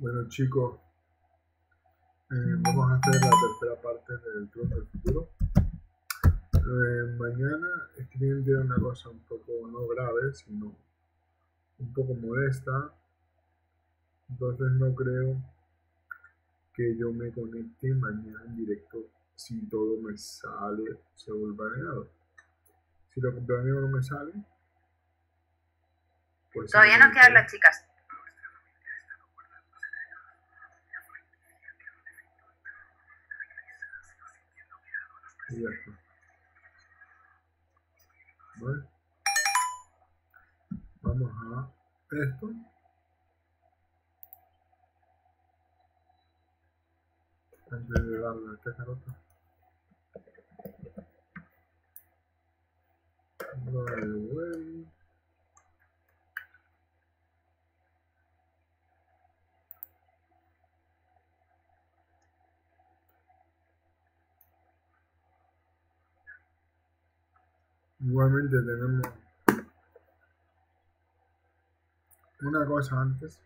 Bueno chicos, eh, vamos a hacer la tercera parte del trono del futuro. Eh, mañana escribí una cosa un poco no grave, sino un poco molesta. Entonces no creo que yo me conecte mañana en directo si todo me sale según baneado. Si lo cumpleaños no me sale, pues. Todavía nos quedan las chicas. Vale. Vamos a esto. Antes de darle a carota. Vale, Igualmente tenemos una cosa antes.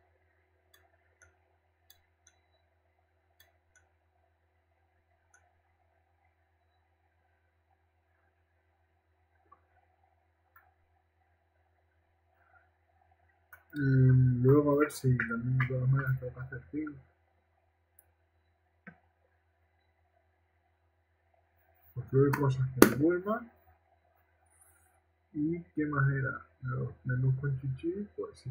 luego a ver si también de todas maneras tengo que hacer. Construir cosas que vuelvan. ¿Y qué más era? Los menús con chichi, pues sí.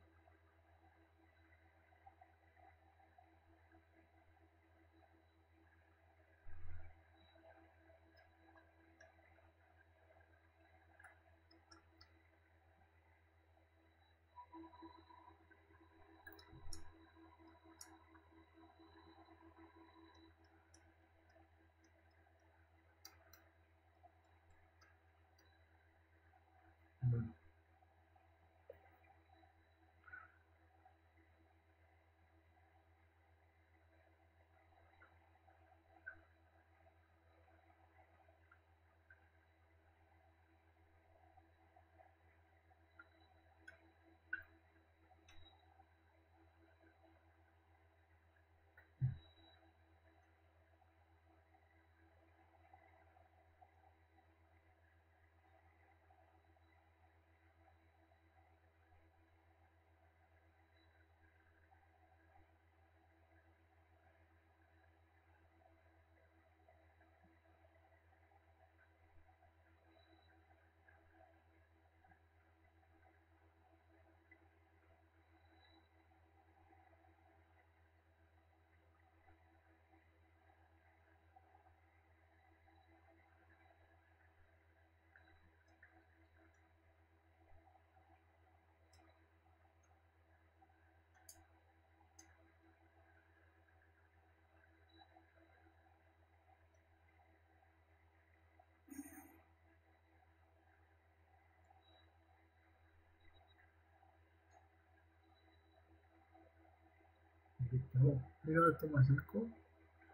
No, mira esto más cerca. Uh,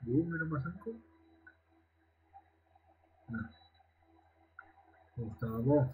mira más cerca. No. Gustavo.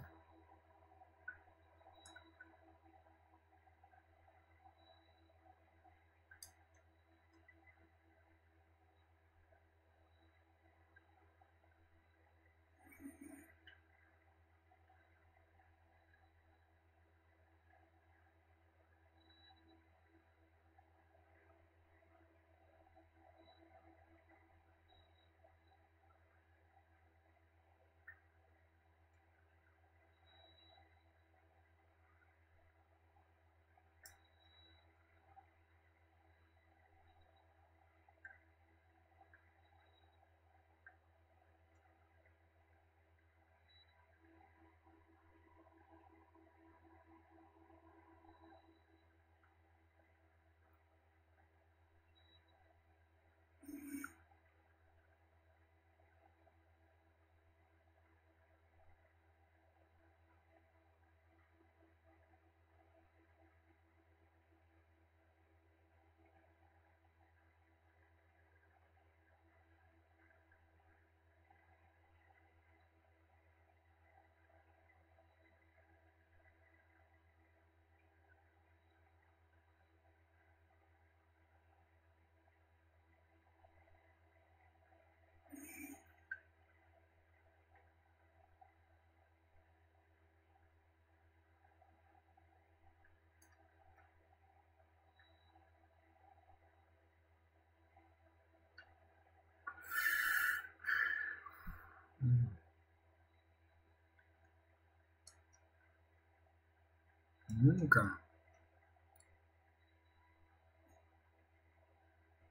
Nunca.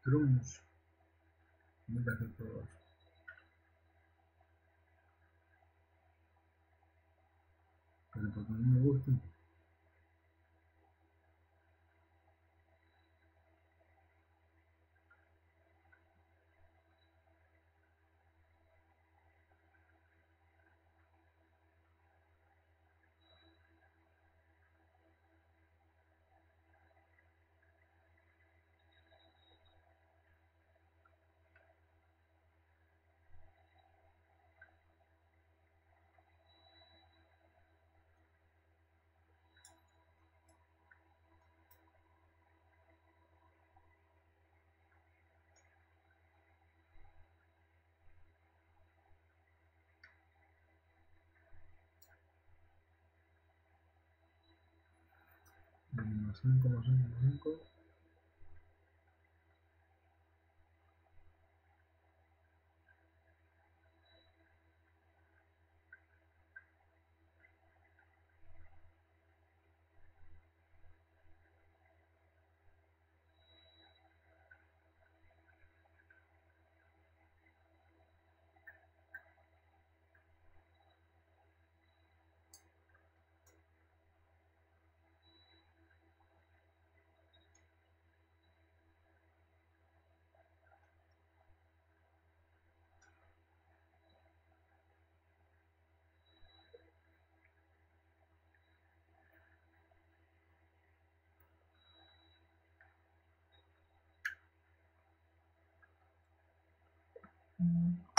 Trunch. Nunca hacer todos. Pero porque no me gusta. Más 5, más 5, más 5. Bueno.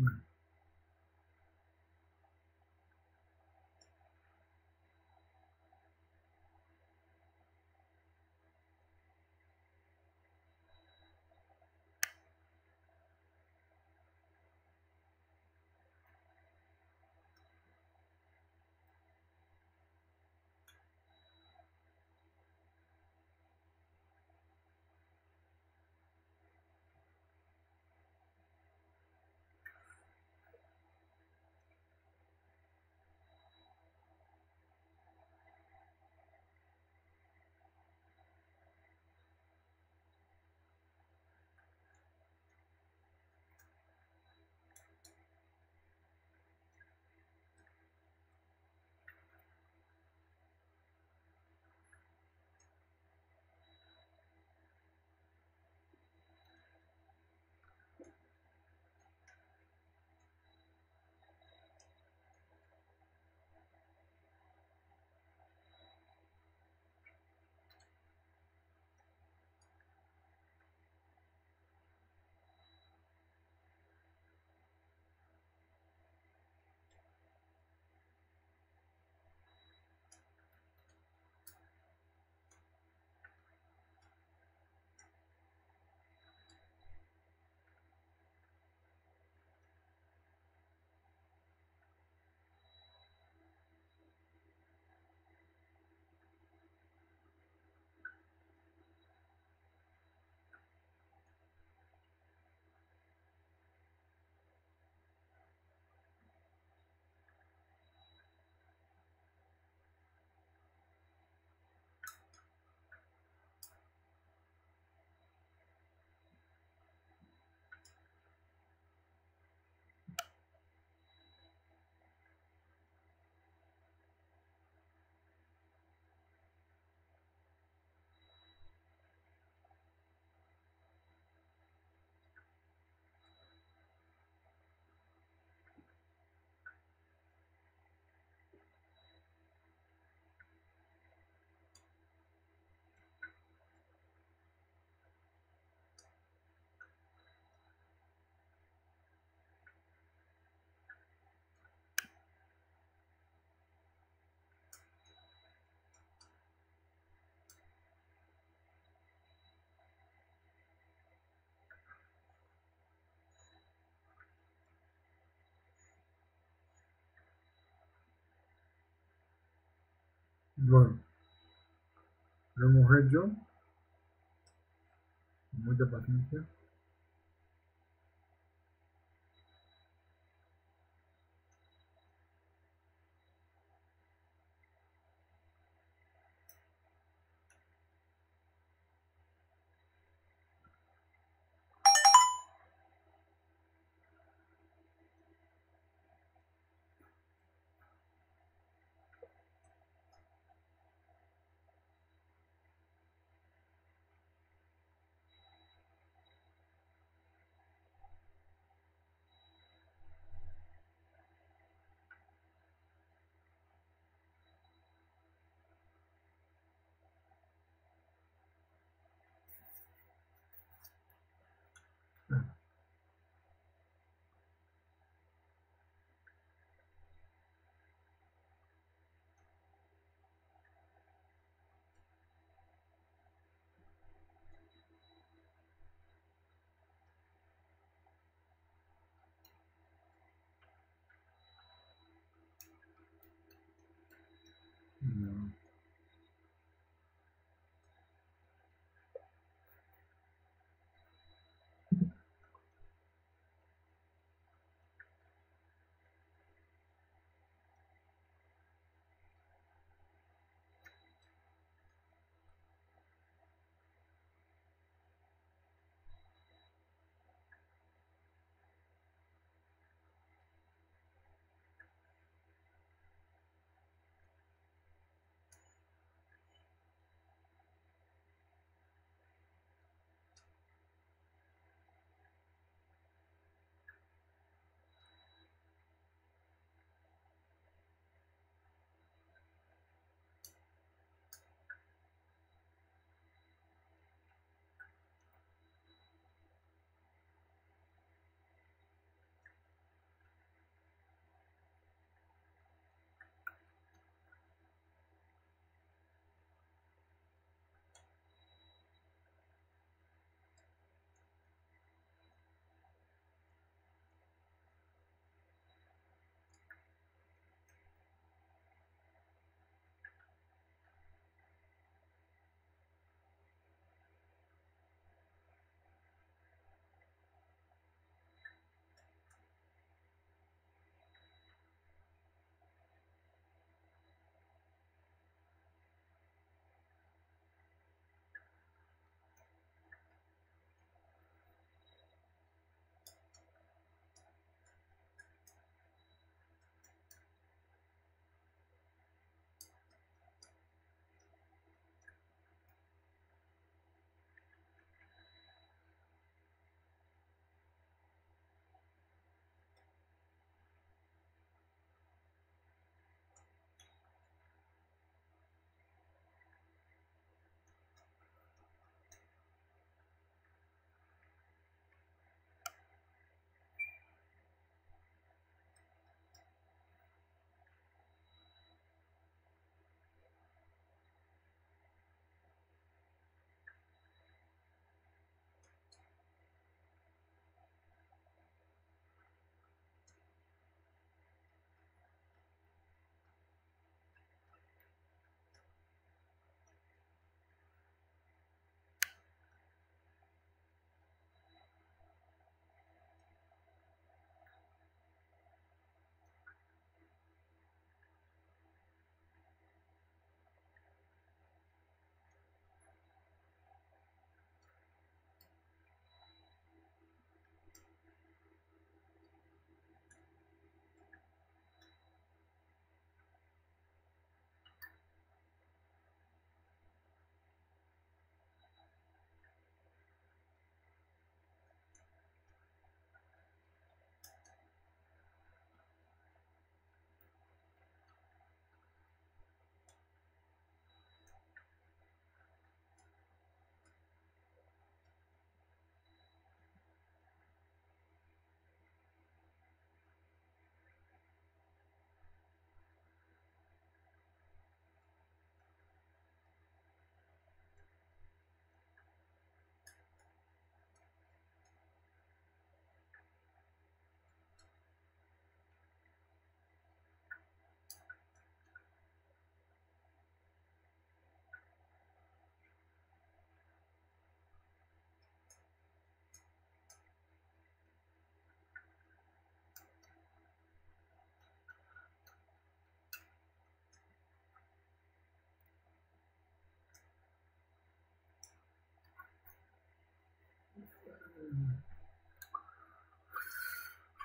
Bueno. Bueno, lo hemos hecho. Mucha paciencia.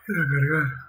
Quiero cargar.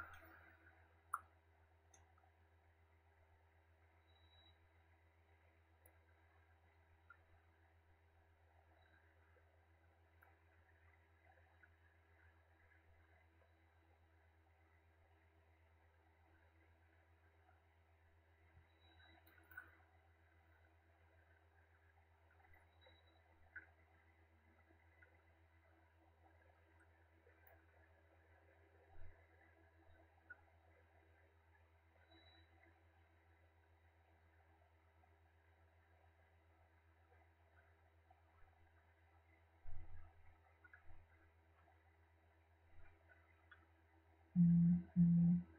Mm-hmm.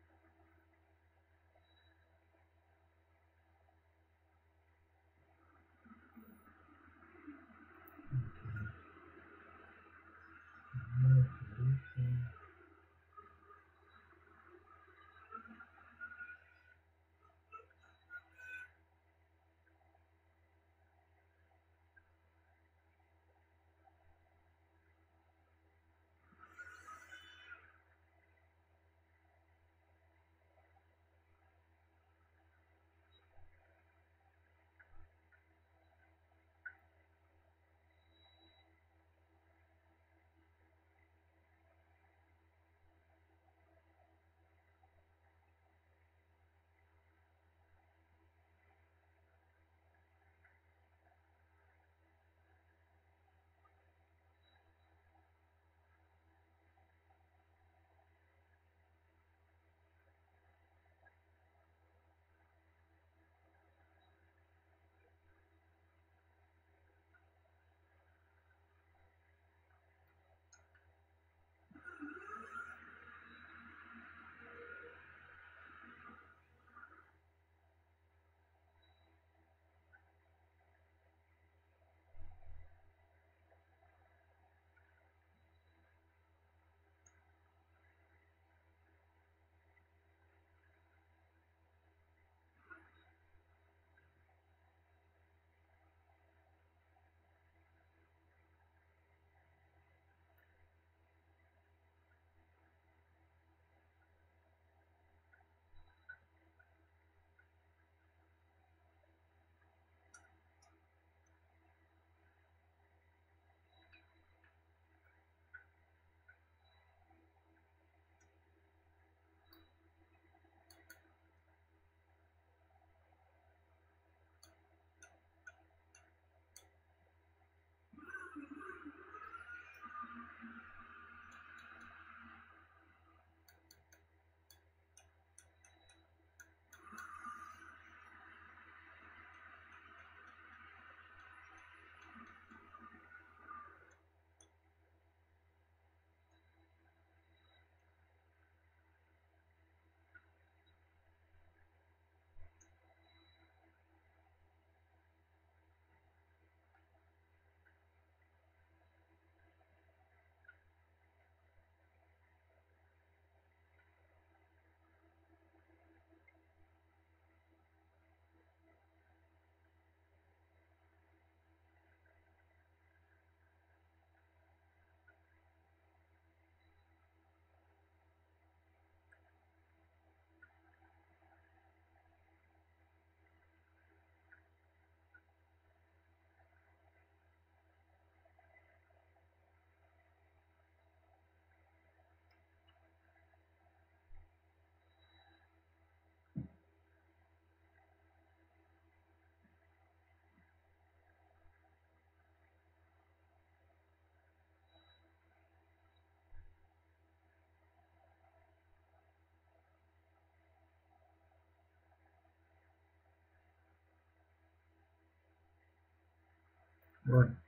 Right.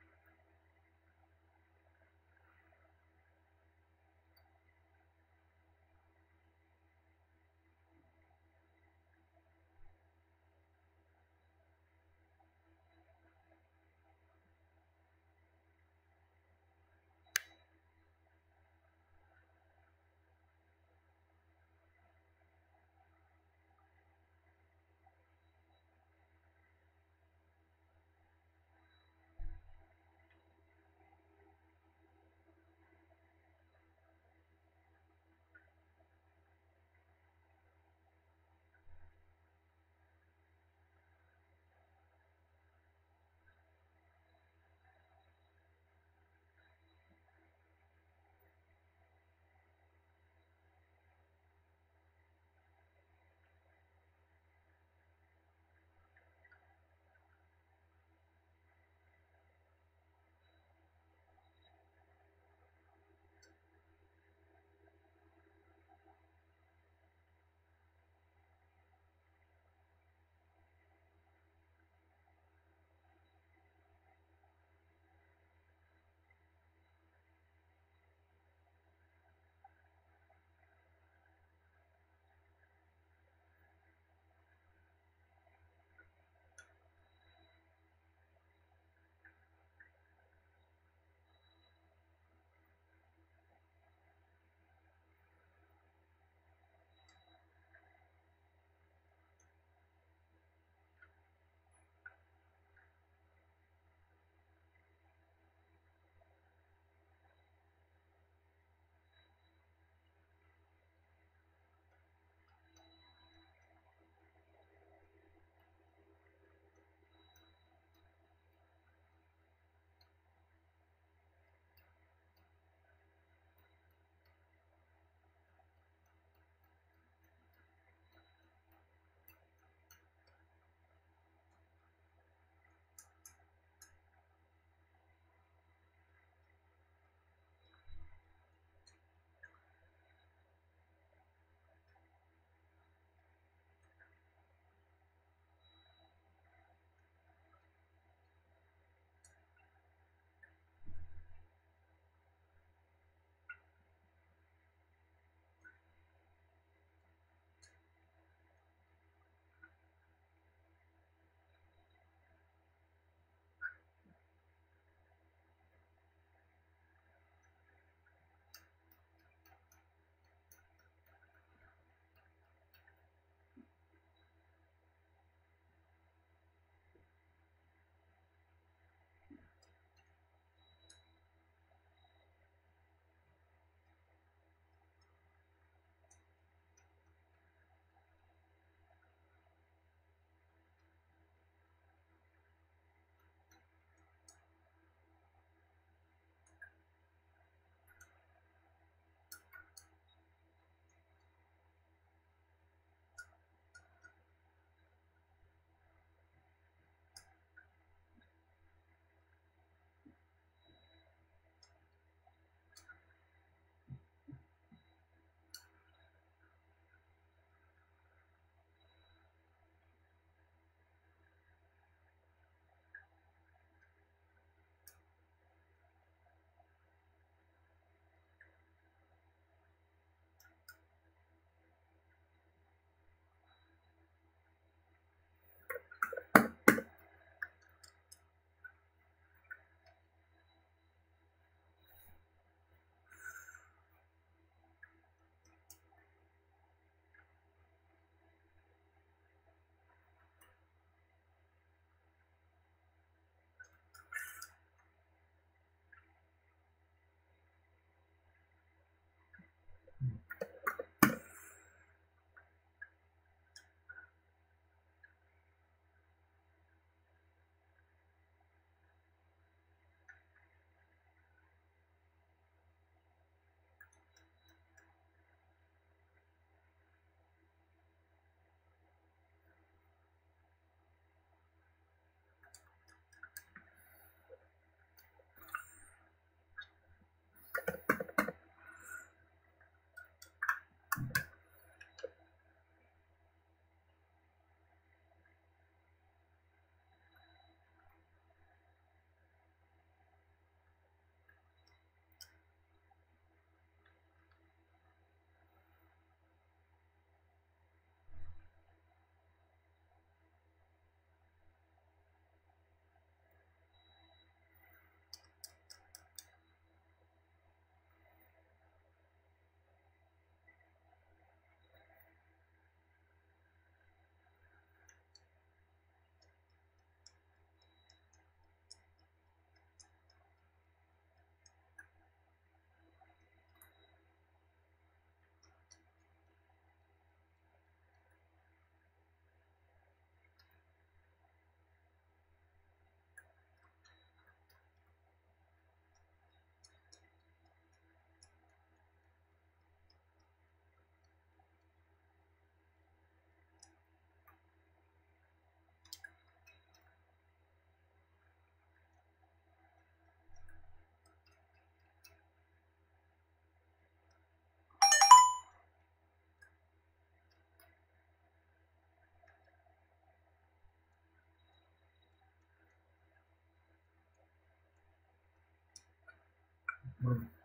Mm.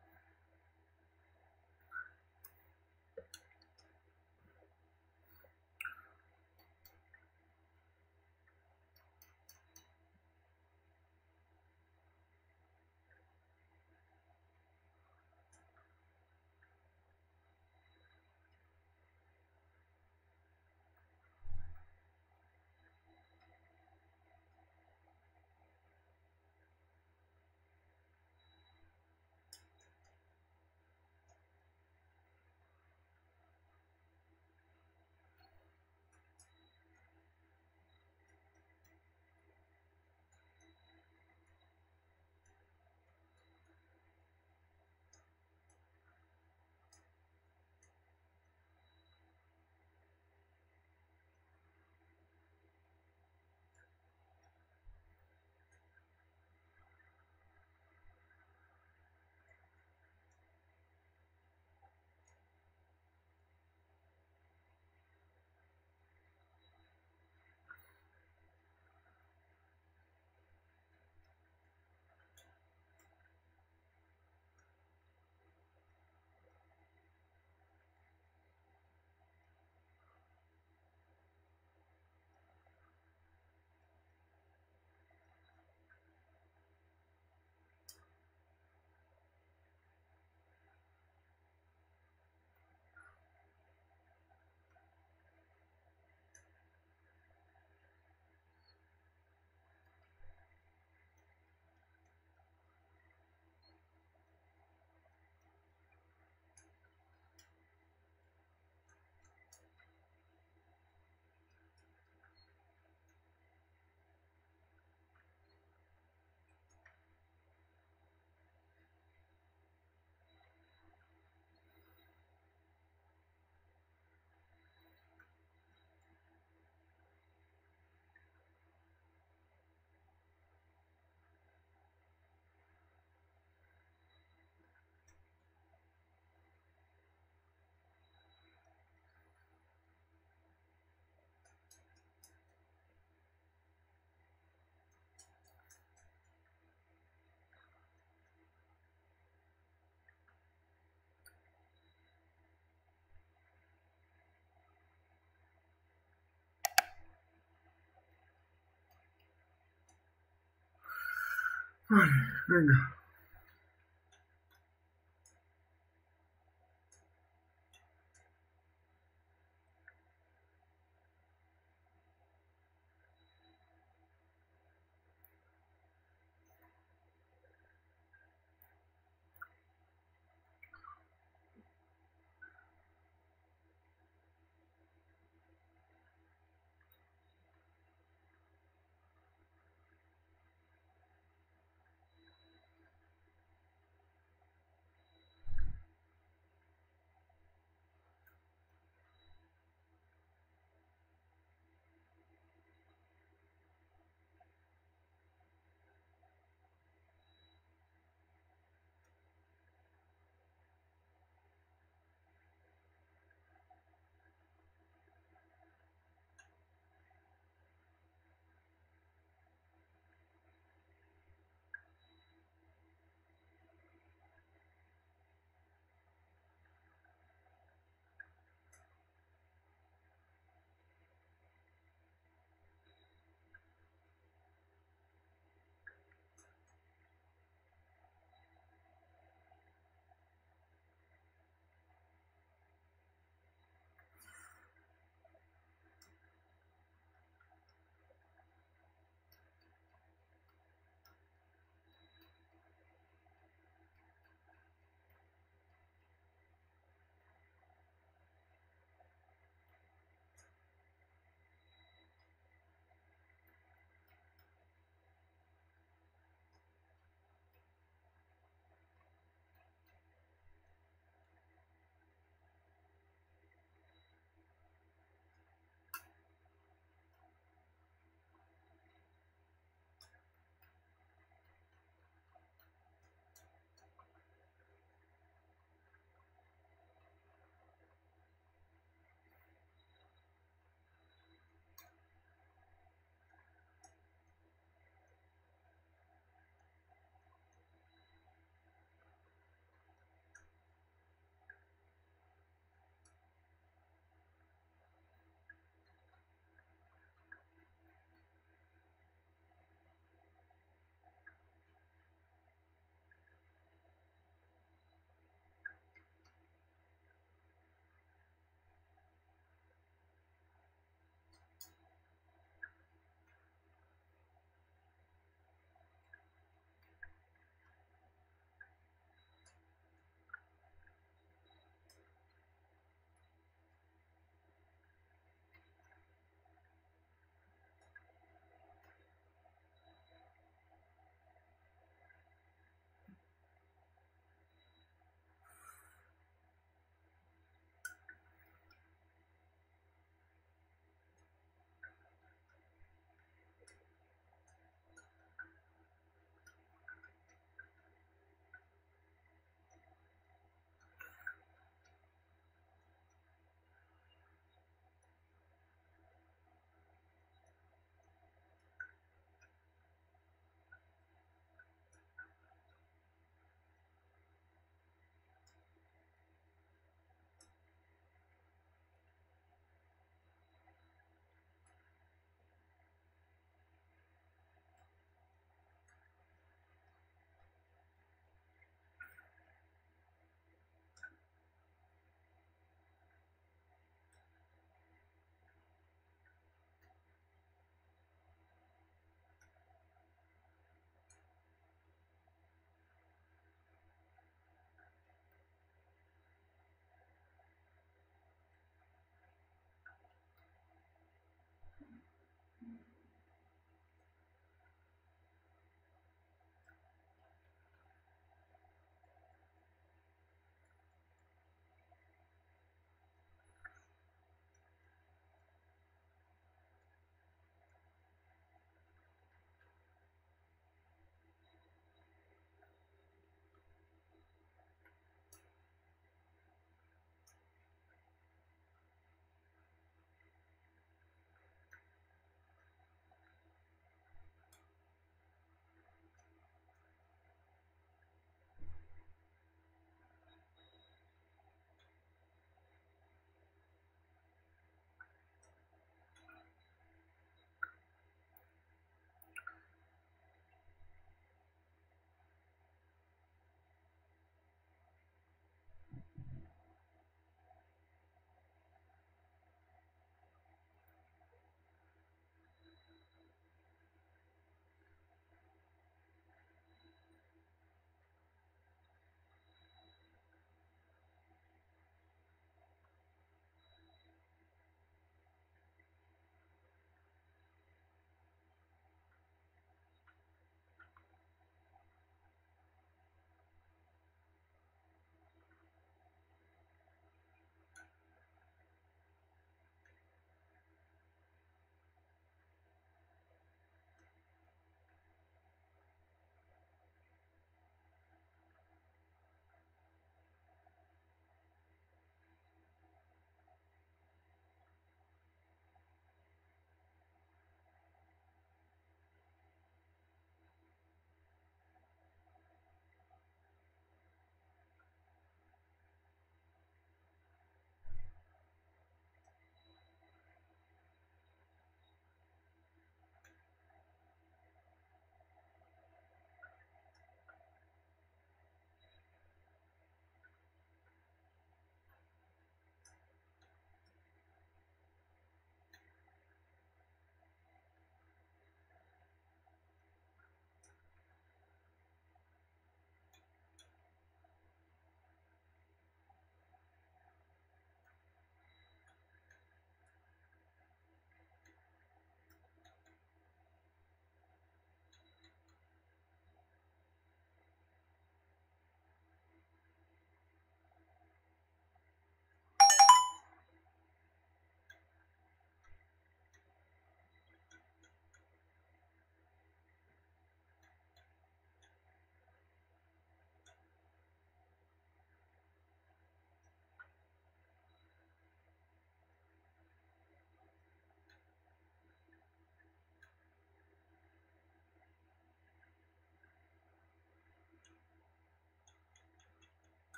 Bueno. Bueno. Vale,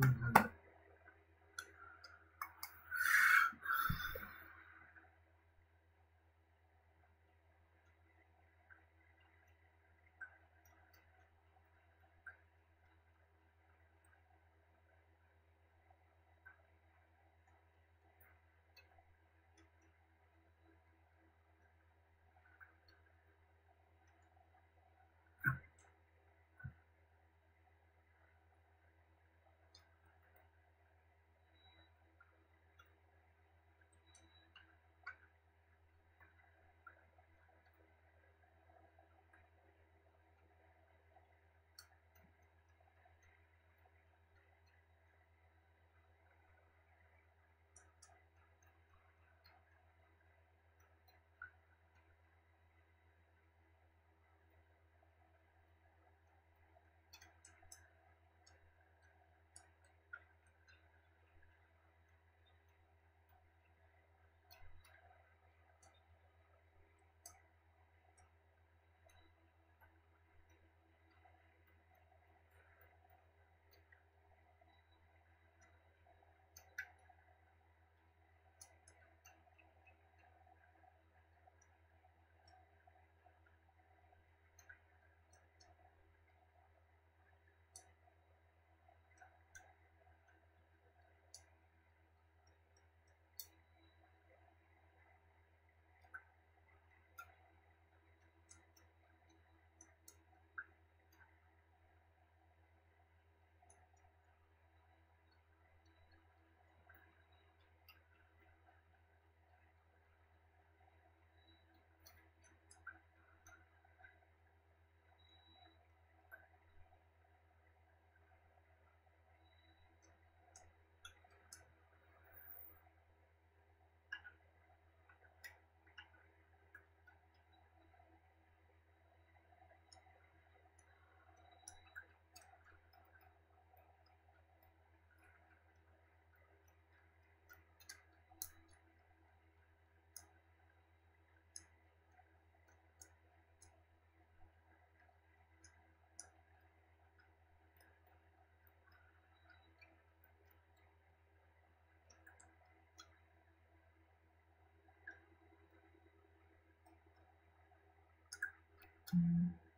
venga. Mm-hmm.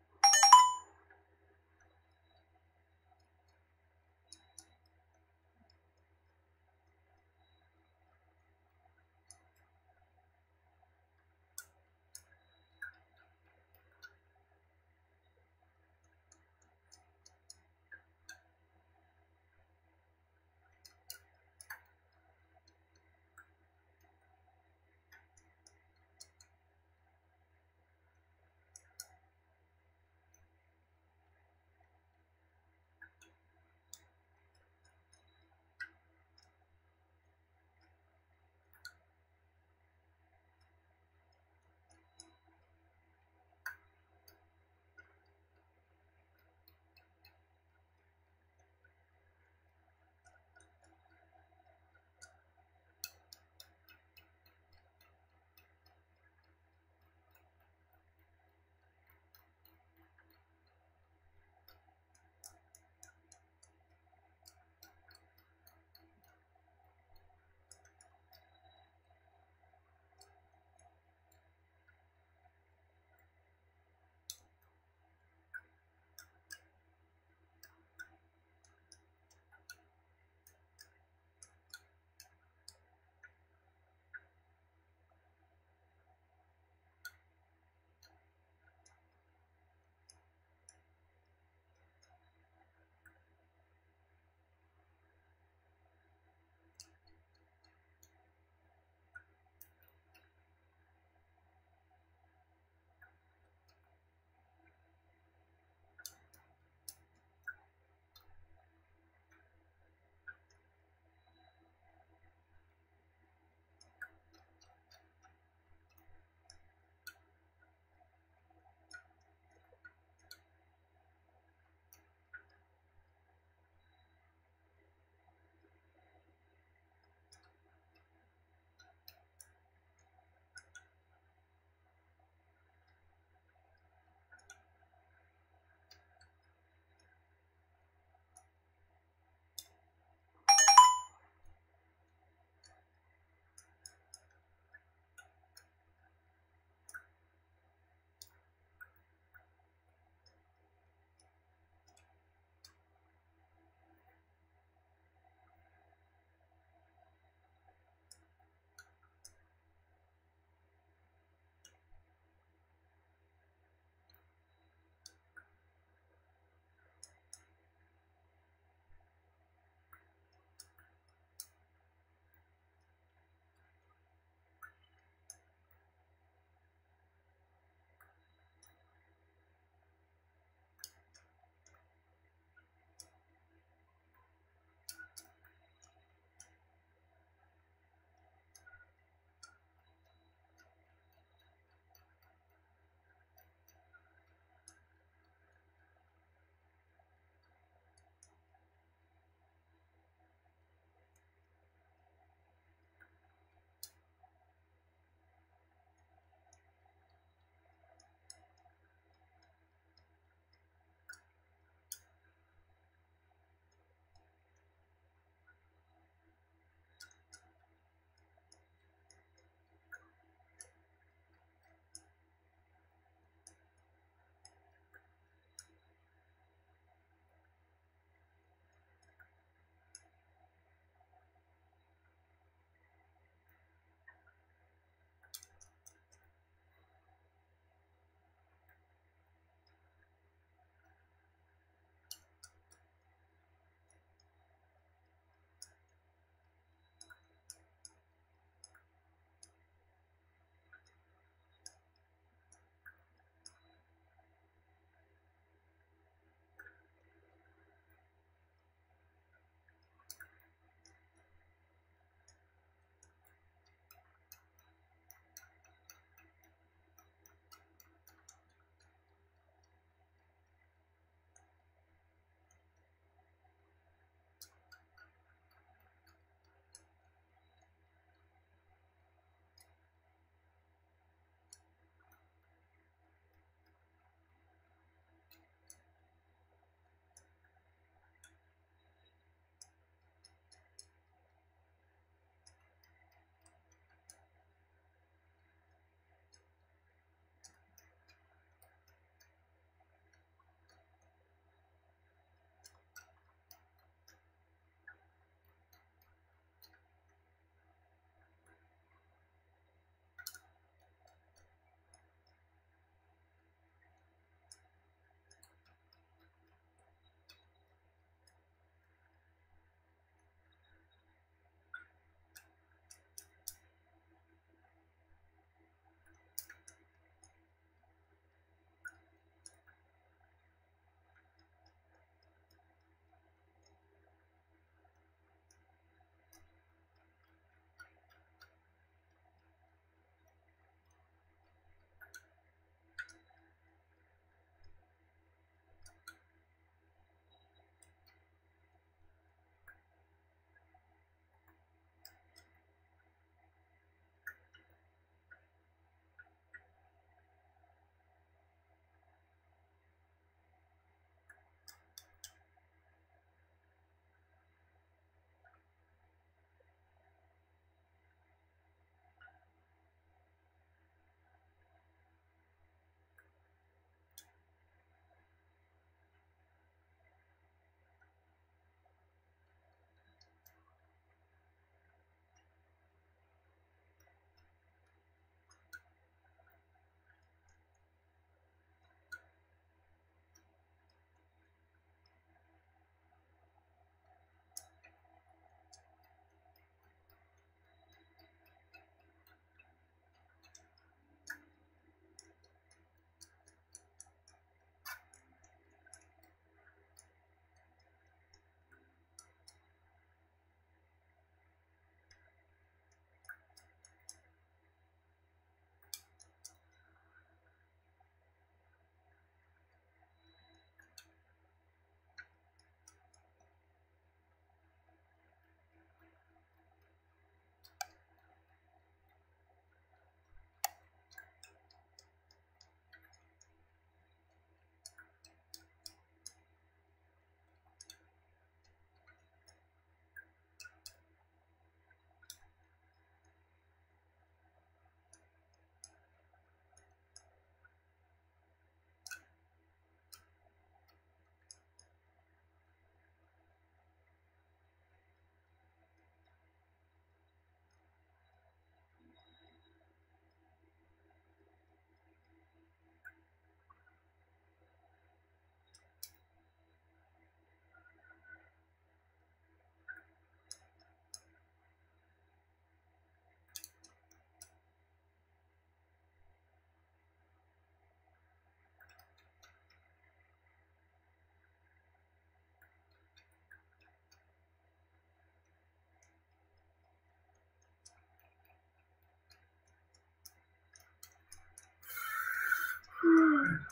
Hmm.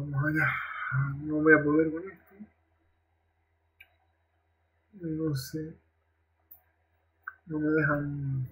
Vamos allá. No voy a poder con esto. No sé. No me dejan.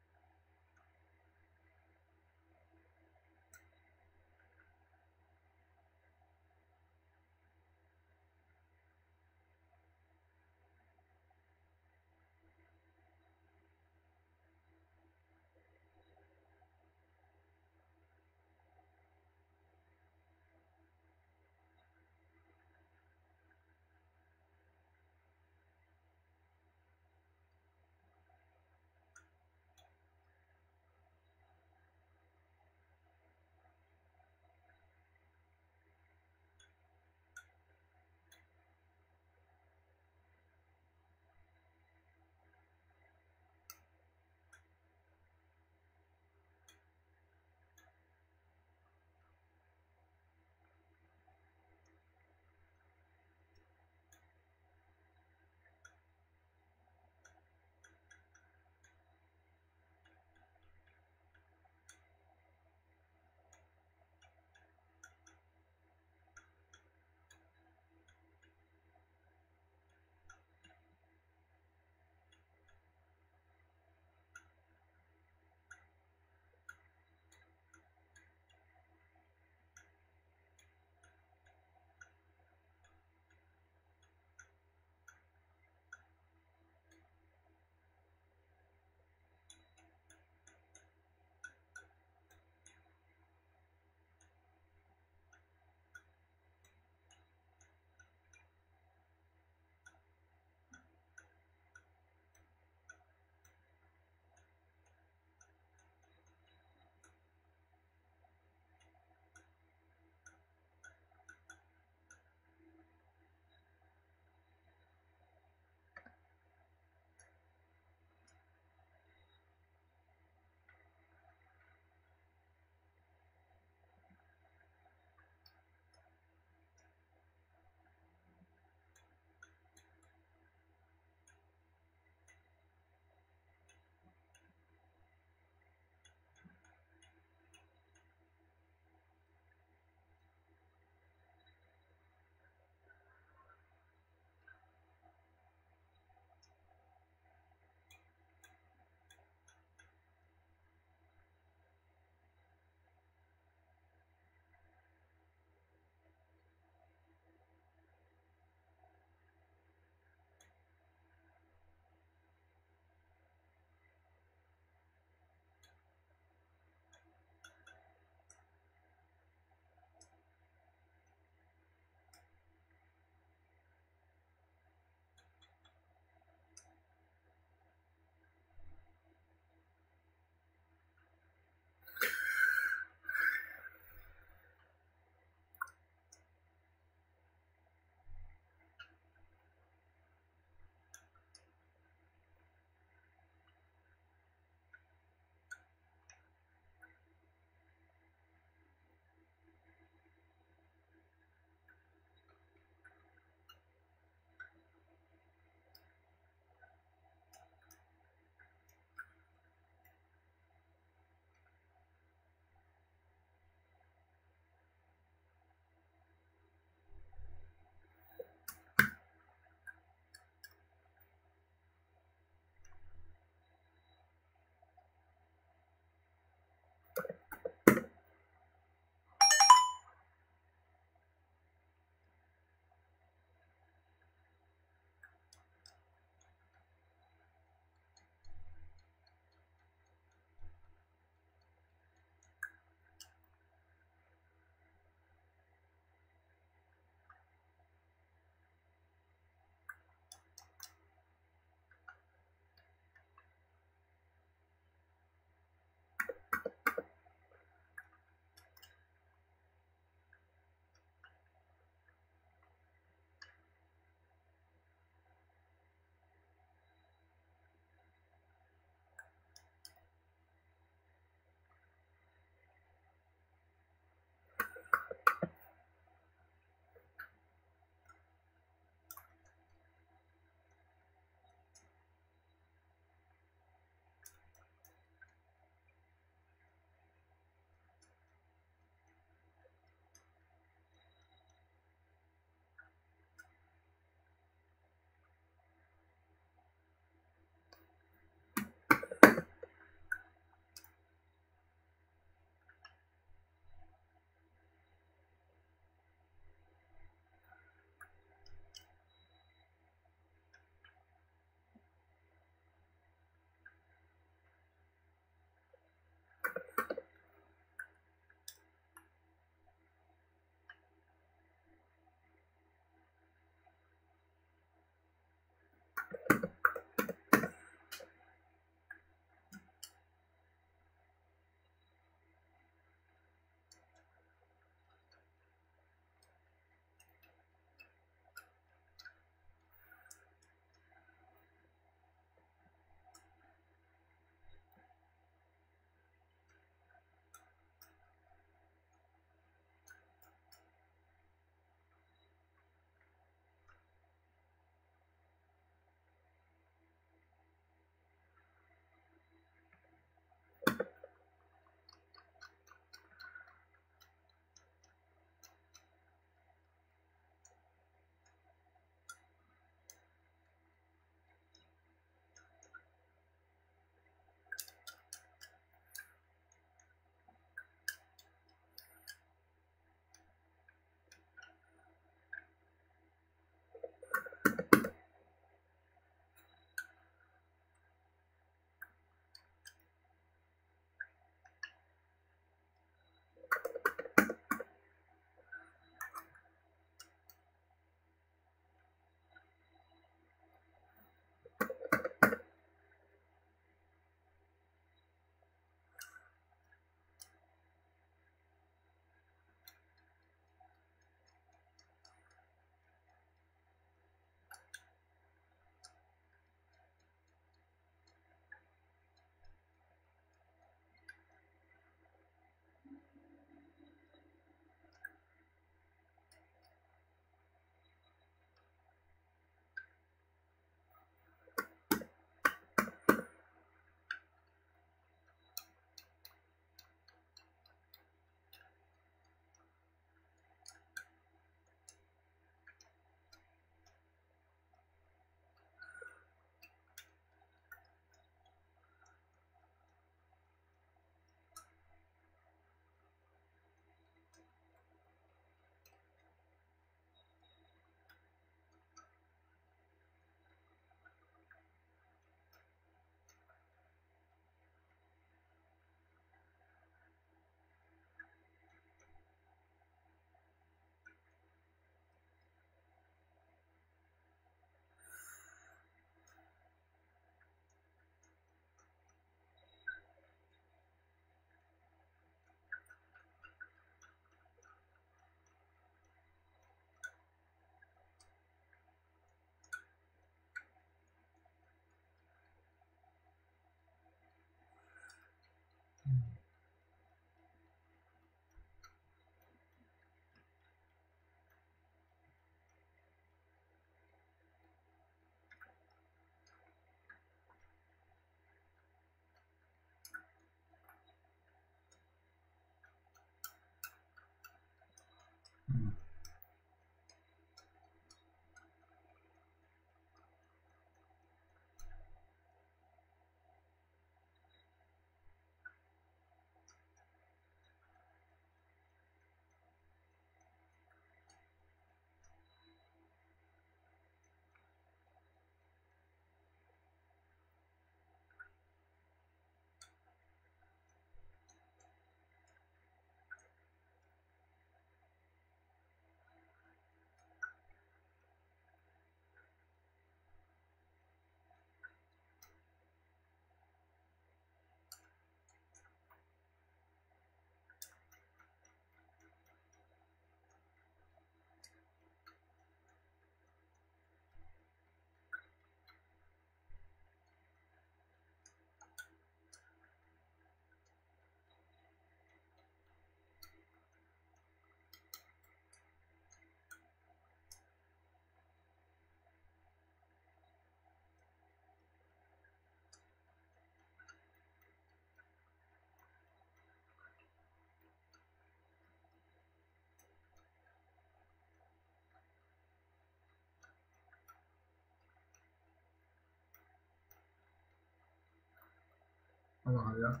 干嘛呀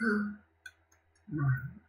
Vamos allá.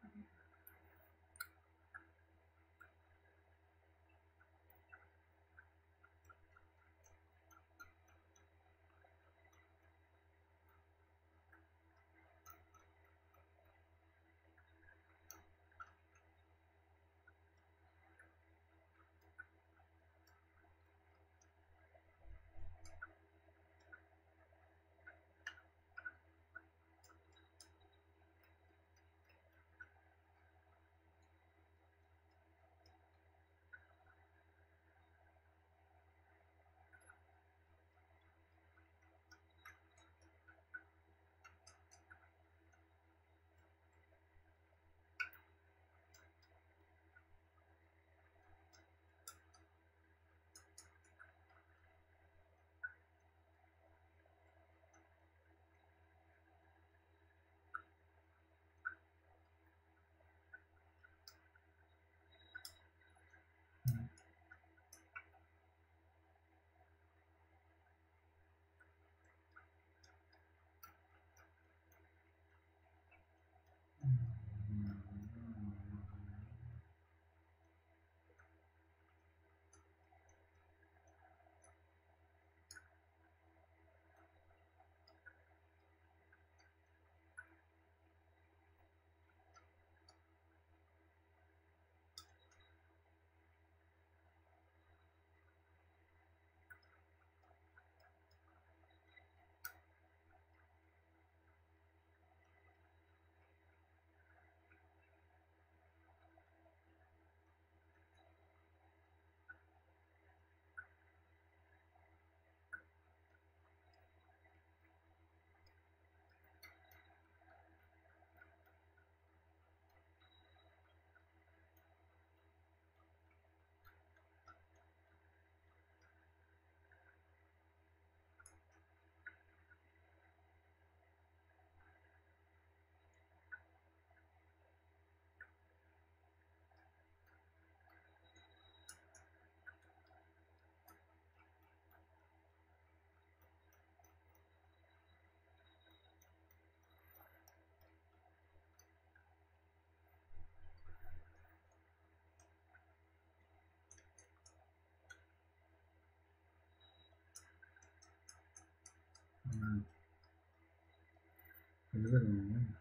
Pwede ba naman?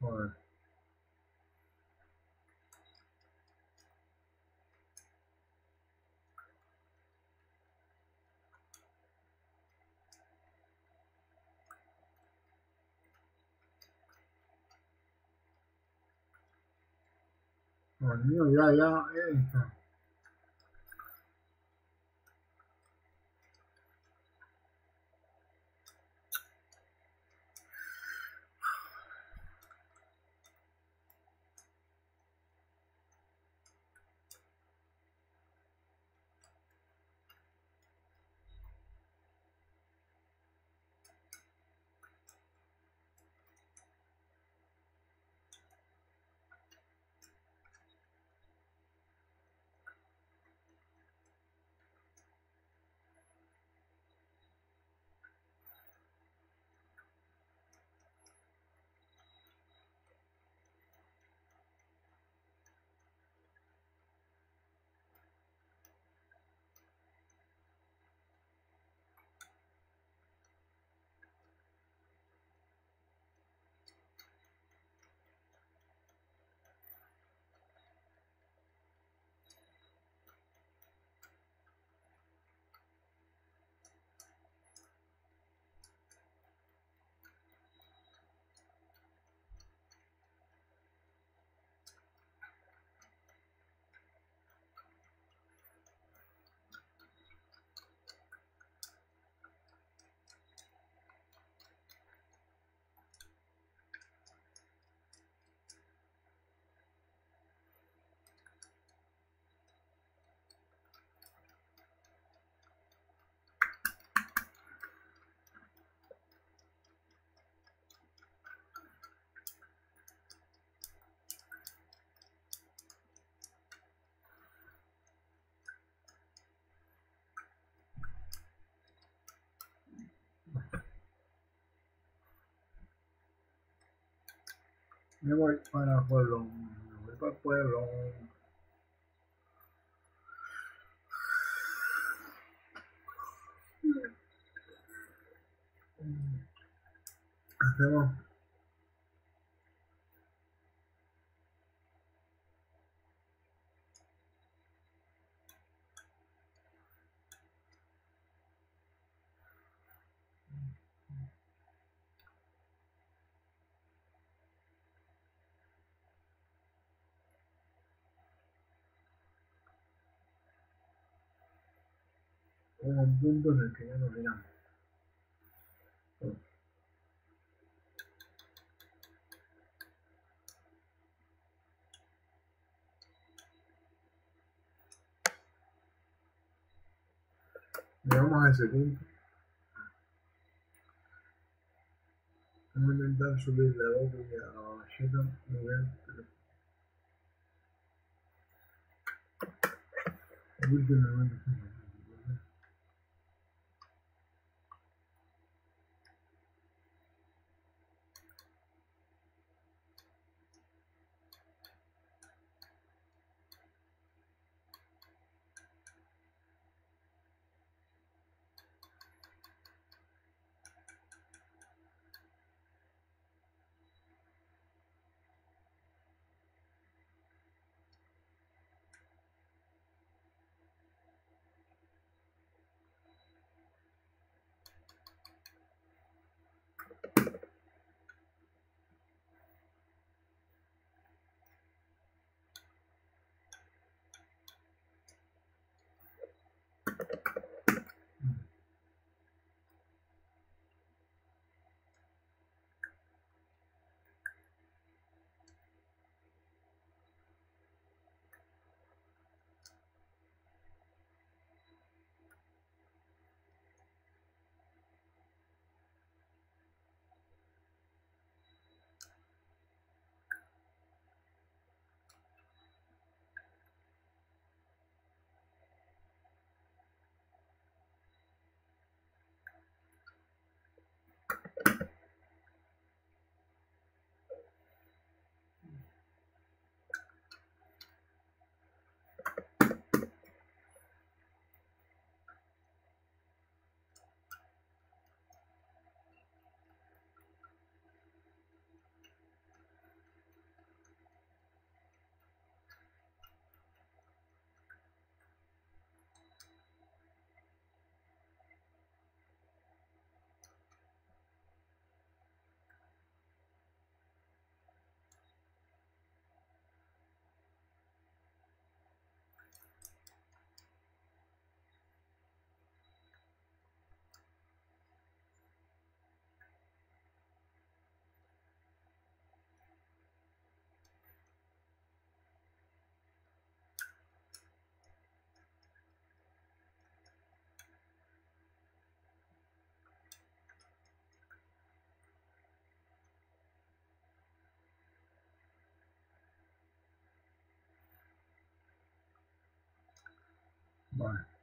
Mañana. Joder. Oh, mío, ya, ya, ahí está. Me voy para el pueblo. Me voy para pueblo. Hubo un punto en el que ya no miramos. Llegamos a ese punto. Vamos a intentar subir la y a bajita, mover el último Vale. Vamos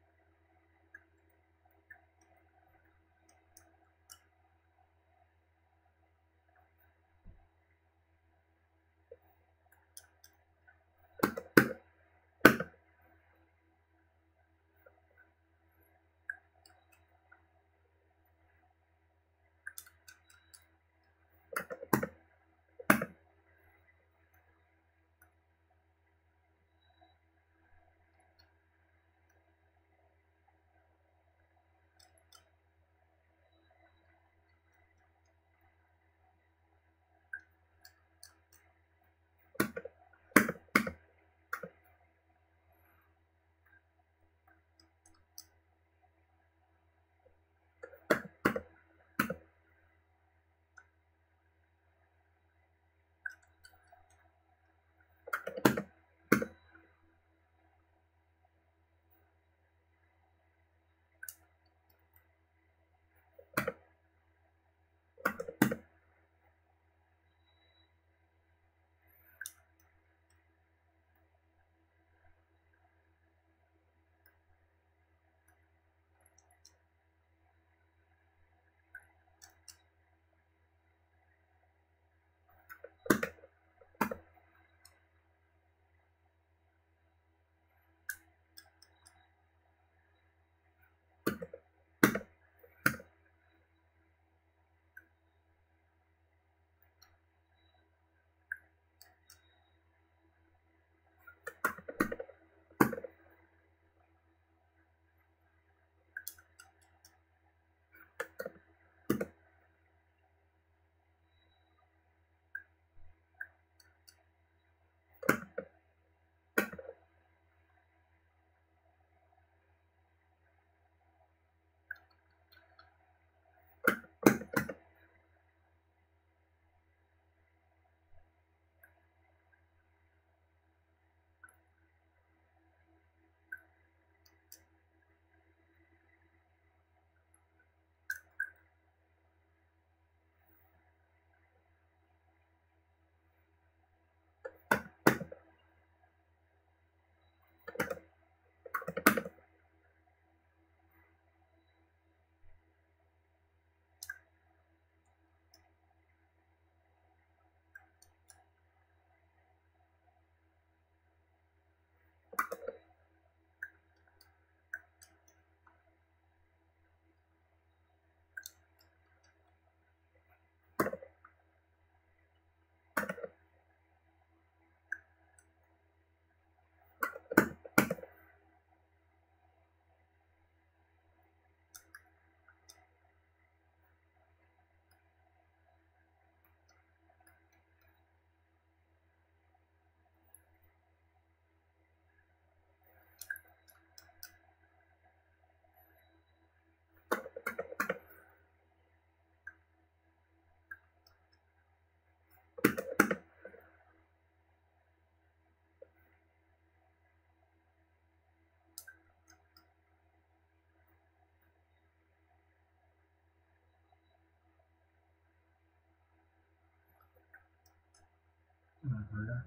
allá.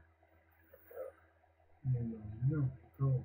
Y lo todo.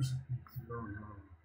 Just keep going on.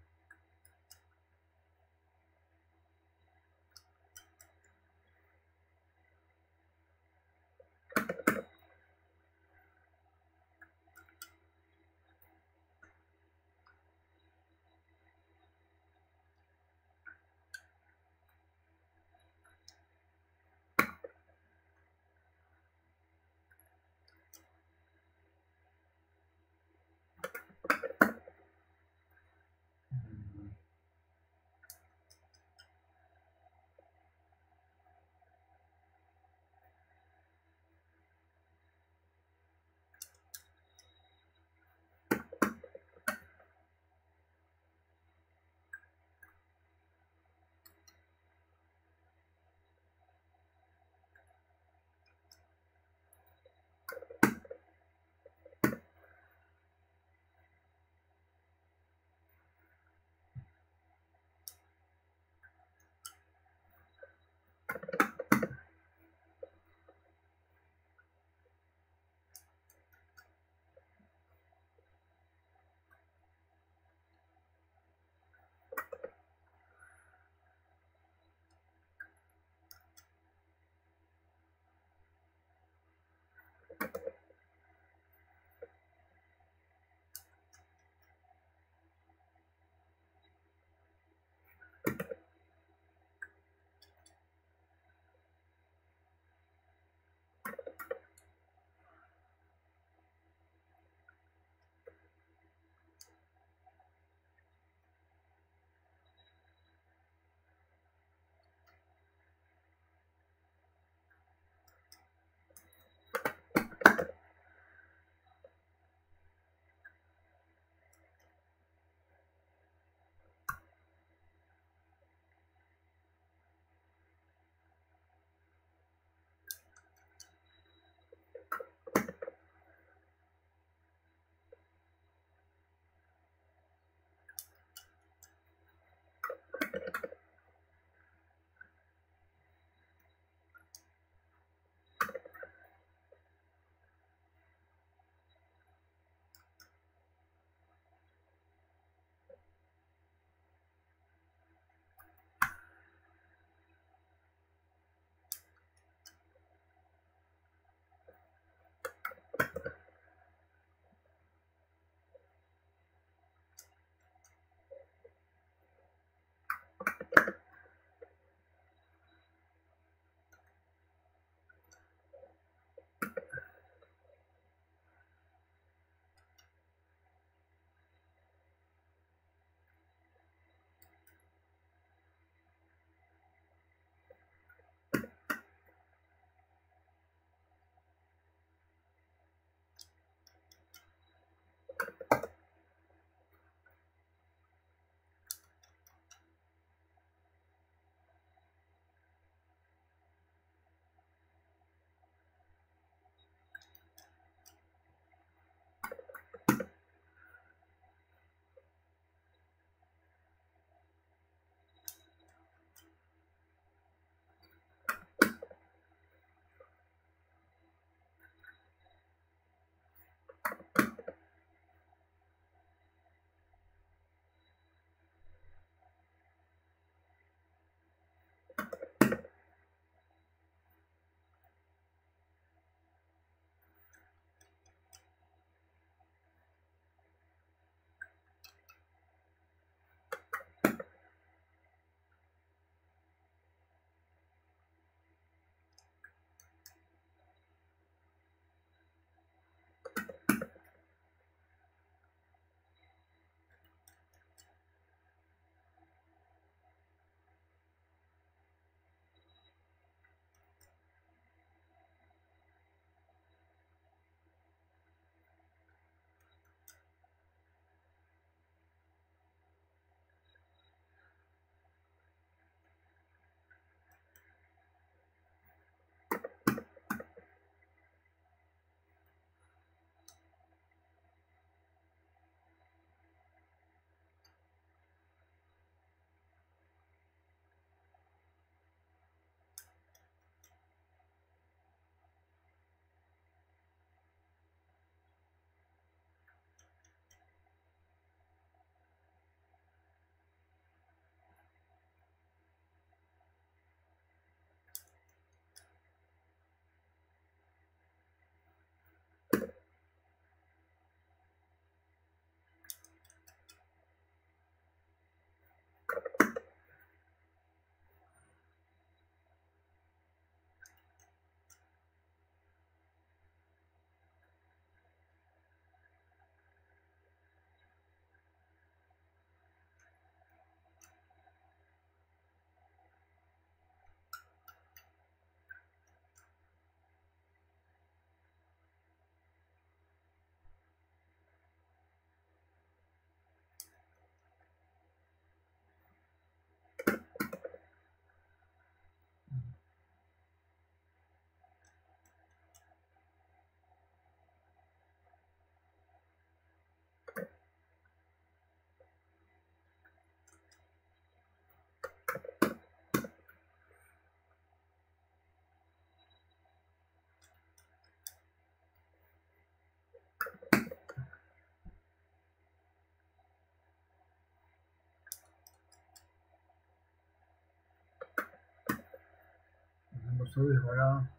¿Sabes? Ahora...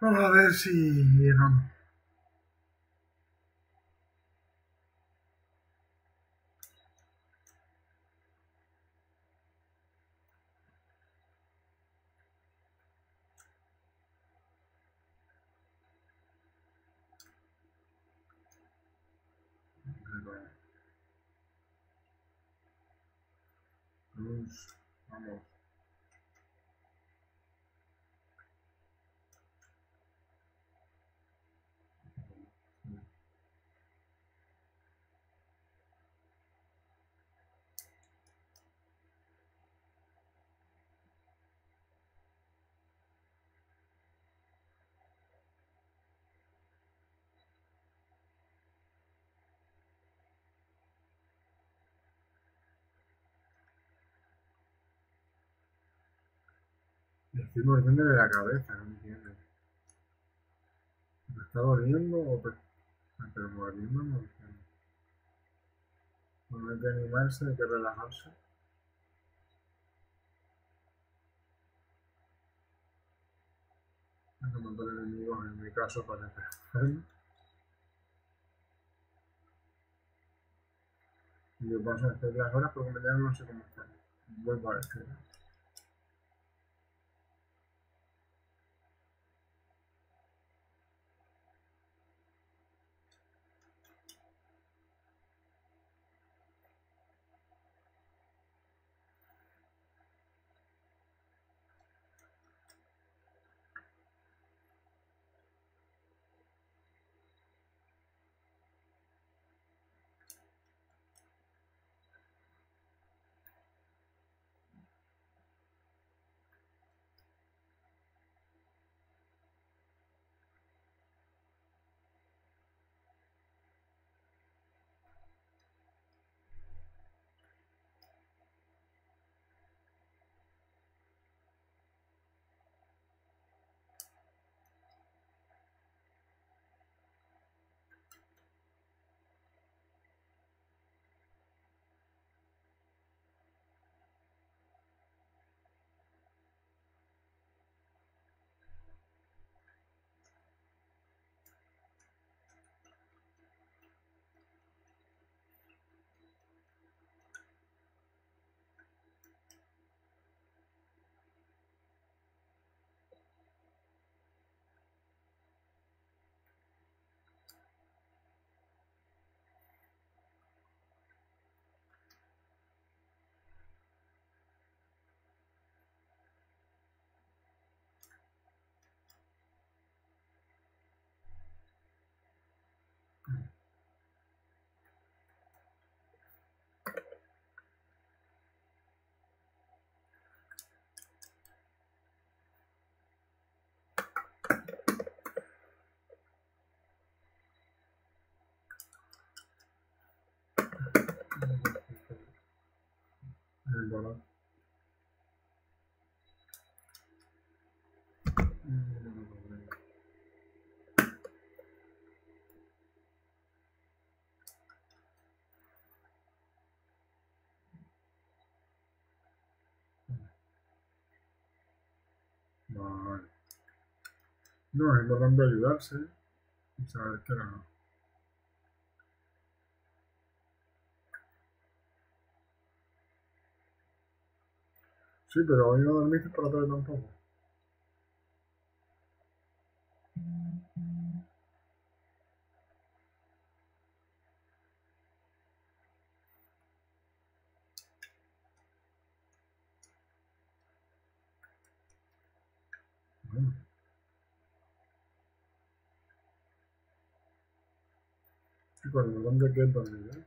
Vamos a ver si llegamos. Estoy mordiéndole la cabeza, no entiendo. ¿Me está doliendo o pe- ah, pero mordiendo no entiendo? No hay que animarse, hay que relajarse. Hay que matar enemigos, en mi caso, para enfermarme. Y yo paso a hacer las horas porque mañana no sé cómo están. Vuelvo a decir. No, es importante ayudarse y saber que no. Sí, pero no dormiste por tampoco. Bueno. Sí, con lo importante que es dormir, ¿eh?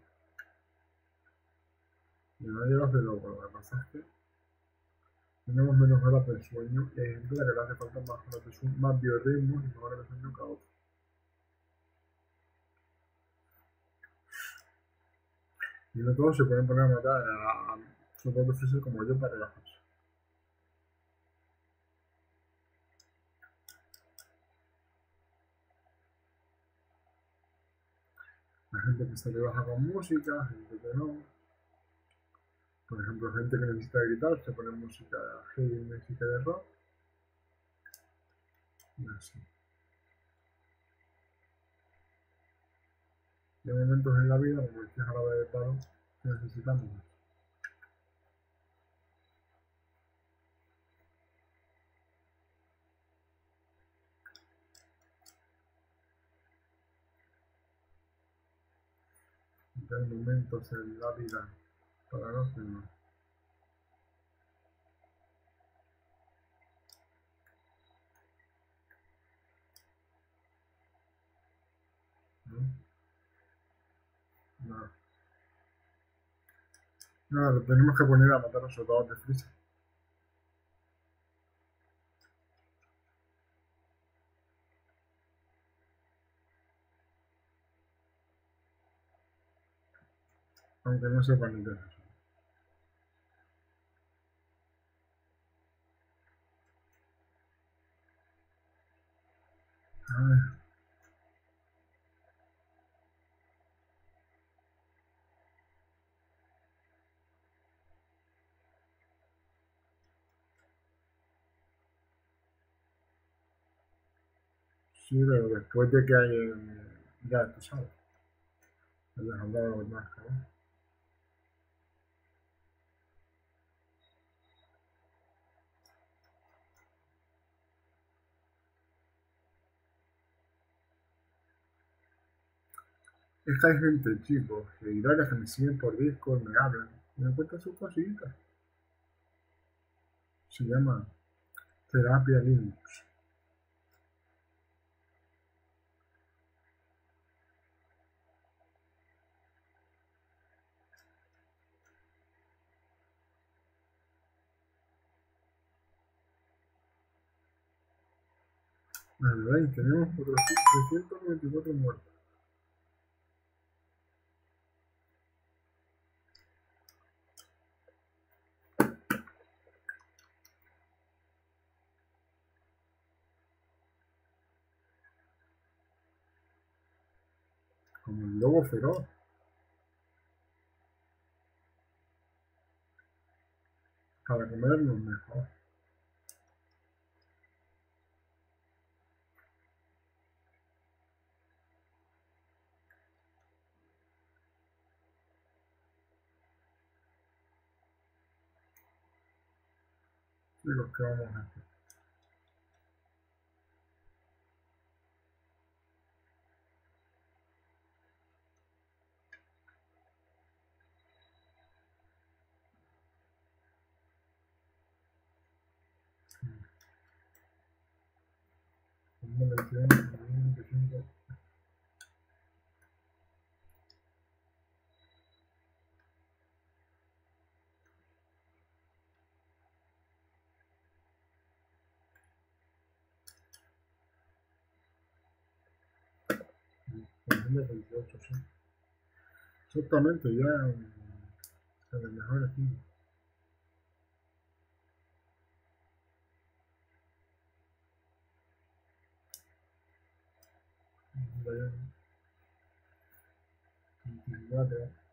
Y no de loco, lo que pasa tenemos menos horas de sueño y hay gente a la que le hace falta más horas de sueño, más biorritmos y más horas de sueño que. Y no todos se pueden poner a matar a, a freezer como yo para relajarse. Hay gente que se le baja con música, gente que no. Por ejemplo, gente que necesita gritar, se pone música heavy, música de rock. Y así. Y hay momentos en la vida, como decías ahora de paro, que necesitamos. hay momentos en la vida los demás. ¿No? No. No, tenemos que poner a matar a los soldados de Freezer. aunque no sepan ni qué es A ver. Sí, pero después de que hay ya tú sabes. Hayas hablado más, cabrón. Es que hay gente, chicos, seguidores que me siguen por Discord, me hablan, me cuentan sus cositas. Se llama Terapia Linux. Vale, tenemos otros 394 muertos. Feroz. Para comernos mejor. Y lo que vamos a hacer. una mención de 28, sí. Exactamente, ya se ve mejor aquí. Bayern 24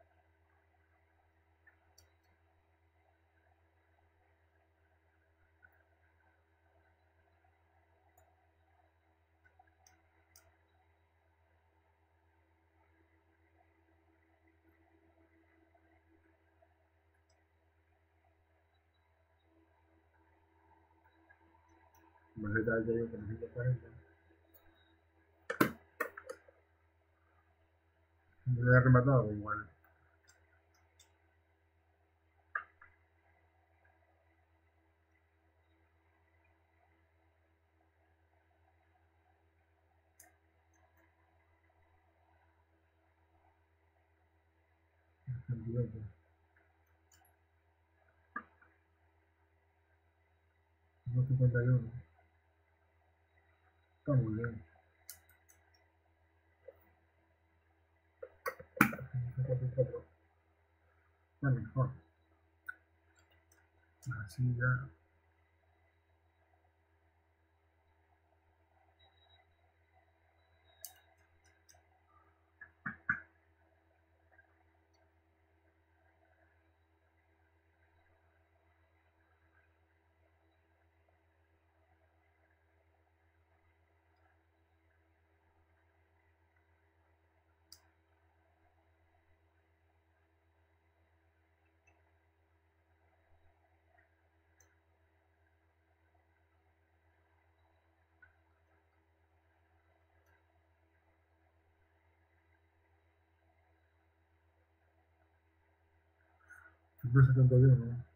más detalle de 340 Me había rematado igual. No 51. Está mejor así ya Cifra 71.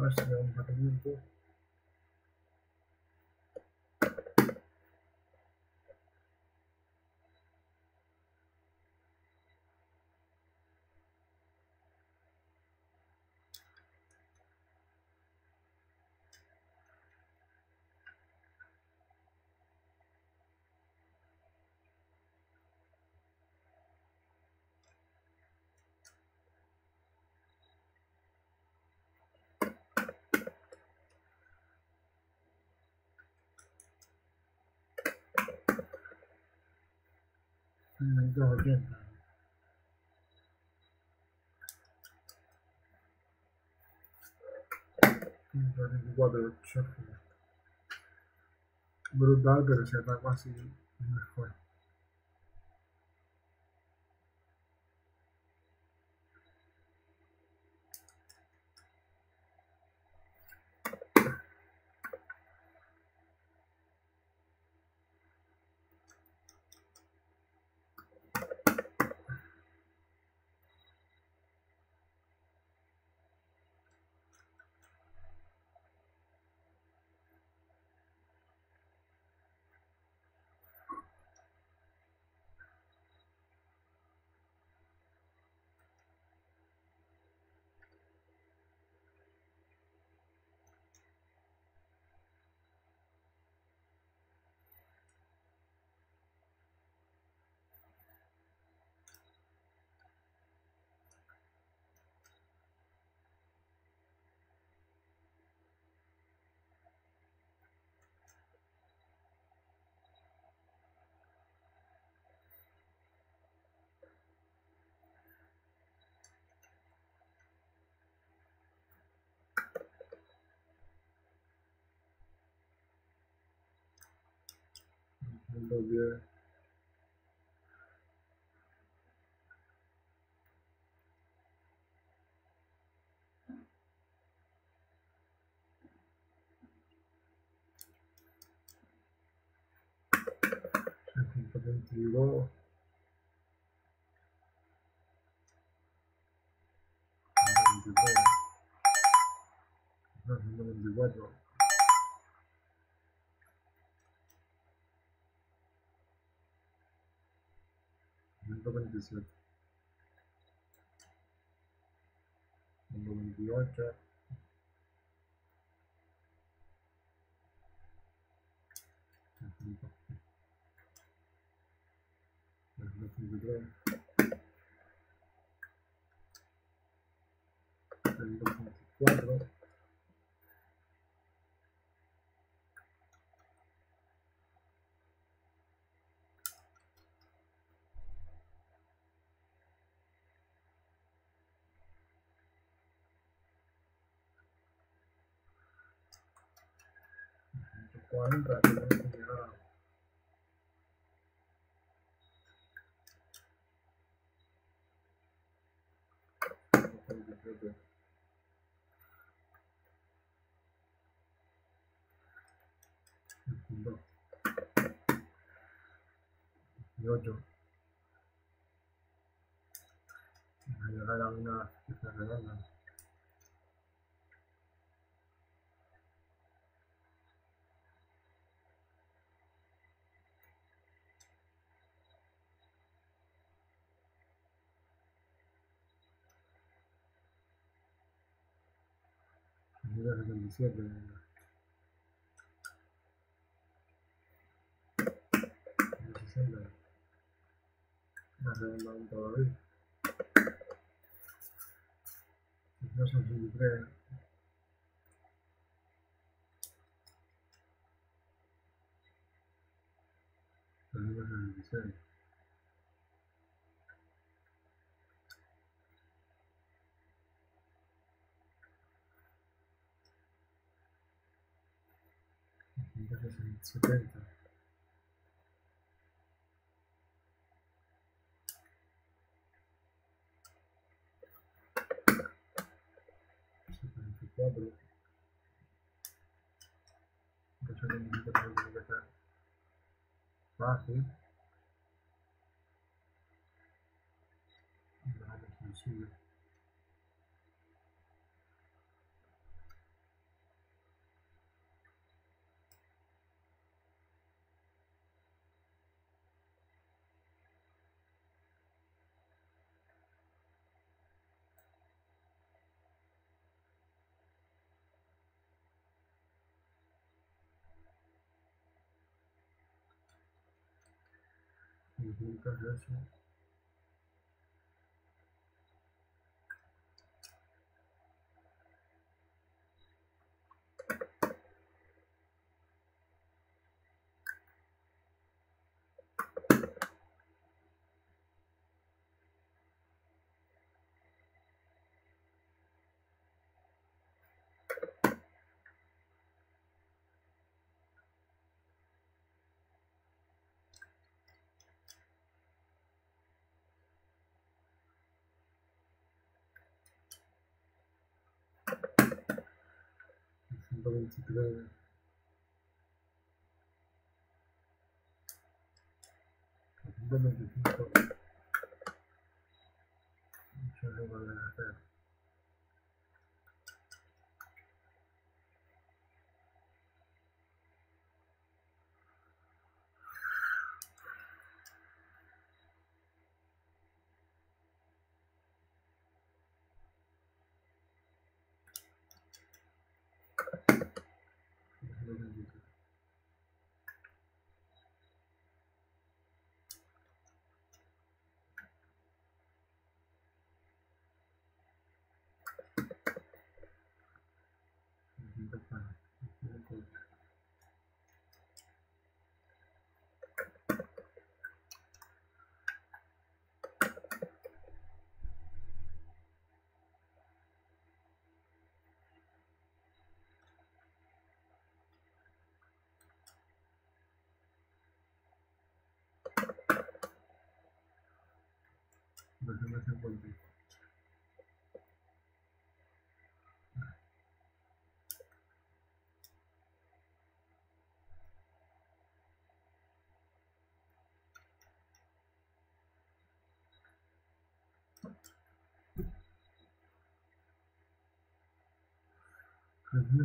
harus yang itu 嗯，这好简单。嗯，把这个挂的全服了。Grudado, é você vai conseguir. Foi. above for zero. Not the weather. doing I'm doing the nothing to do. I'm. Ciento dieciocho. A llegar a una cifra redonda. Más redonda aún todavía. No son 63. Tenemos el 16. Entonces en 70. Setenta y cuatro. Entonces necesito que tiene que ser fácil. Y lo hago República Nacional algum tipo de. Vamos ver aqui. Deixa eu ver o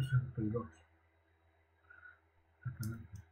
sesenta y dos exactamente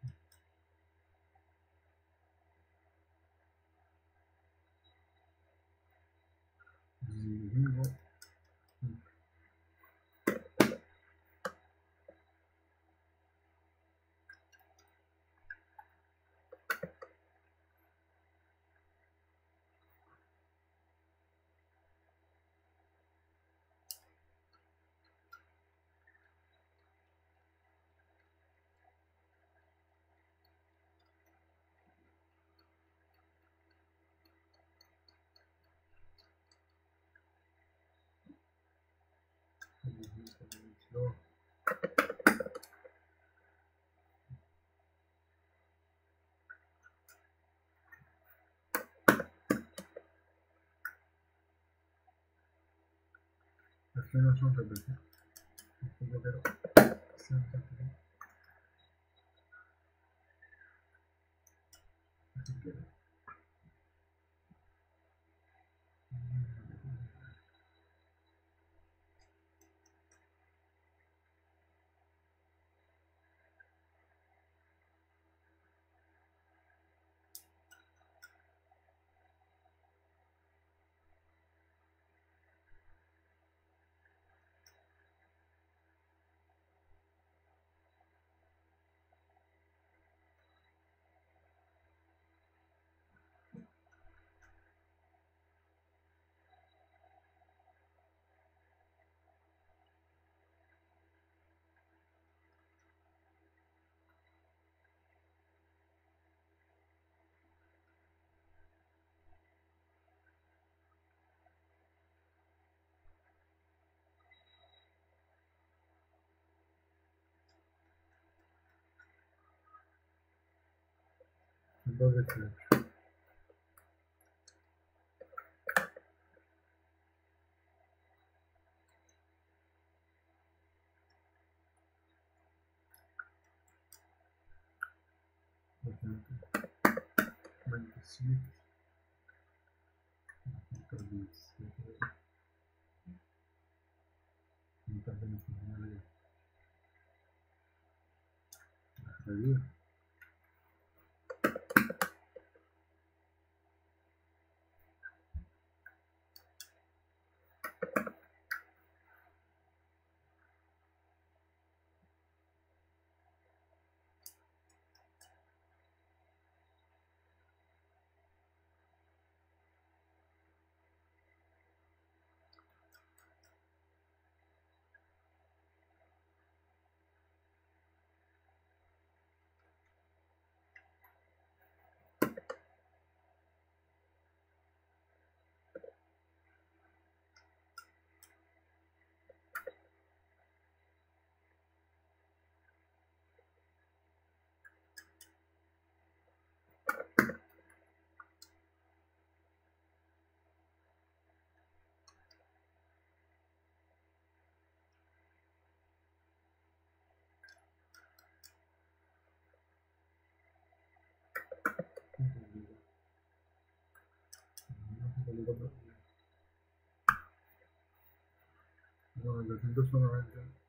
veintidós Es que no son repetidos. Es que yo quiero que sean repetidos. Así que. Entonces, ¿qué? Twenty-six. Review. No, el recinto solamente. El recinto ya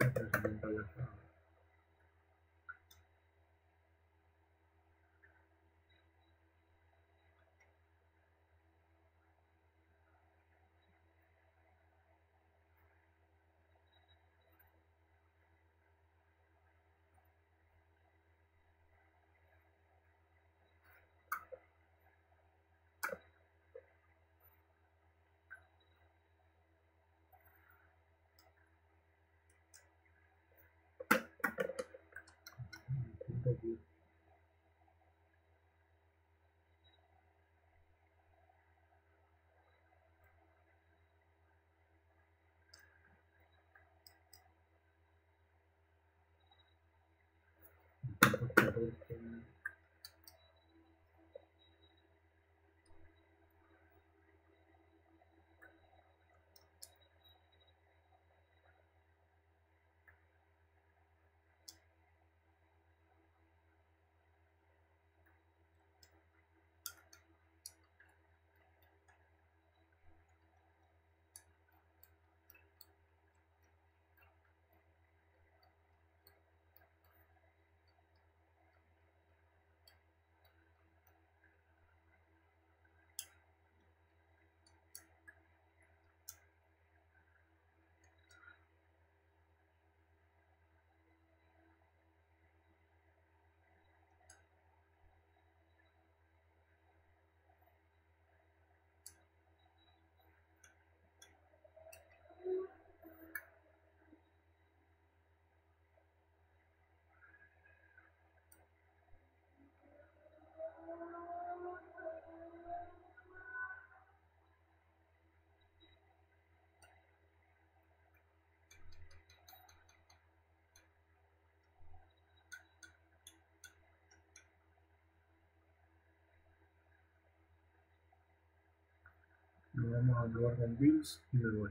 está. Punto aquí. Punto Lo vamos a con Bills y me voy.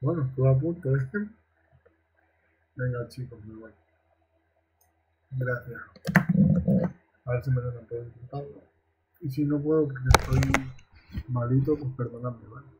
Bueno, estuve a punto, ¿eh? Venga, chicos, me voy. Gracias. A ver si me dan puedo intentarlo. Y si no puedo porque estoy malito, pues perdonadme, ¿vale?